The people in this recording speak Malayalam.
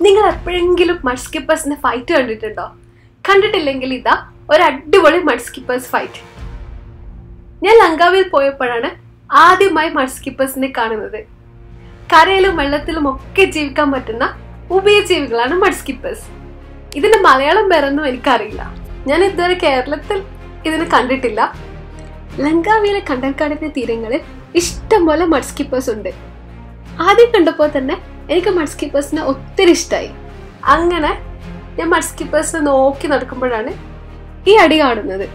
നിങ്ങൾ എപ്പോഴെങ്കിലും മഡ് സ്കിപ്പേഴ്സിന്റെ ഫൈറ്റ് കണ്ടിട്ടുണ്ടോ? കണ്ടിട്ടില്ലെങ്കിൽ ഇതാ ഒരു അടിപൊളി മഡ് സ്കിപ്പേഴ്സ് ഫൈറ്റ് ഞാൻ ലങ്കാവിൽ പോയപ്പോഴാണ് ആദ്യമായി മഡ് സ്കിപ്പേഴ്സിനെ കാണുന്നത്. കരയിലും വെള്ളത്തിലും ഒക്കെ ജീവിക്കാൻ പറ്റുന്ന ഉഭയജീവികളാണ് മഡ് സ്കിപ്പേഴ്സ് ഇതിന്റെ മലയാളം പേരൊന്നും എനിക്കറിയില്ല. ഞാൻ ഇതുവരെ കേരളത്തിൽ ഇതിനെ കണ്ടിട്ടില്ല. ലങ്കാവിയിലെ കണ്ടൽക്കാടിന്റെ തീരങ്ങളിൽ ഇഷ്ടംപോലെ മഡ് സ്കിപ്പേഴ്സ് ഉണ്ട്. ആദ്യം കണ്ടപ്പോൾ തന്നെ എനിക്ക് മഡ് സ്കീപ്പേഴ്സിനെ ഒത്തിരി ഇഷ്ടമായി അങ്ങനെ ഞാൻ മഡ് സ്കീപ്പേഴ്സിനെ നോക്കി നടക്കുമ്പോഴാണ് ഈ അടി കാണുന്നത്.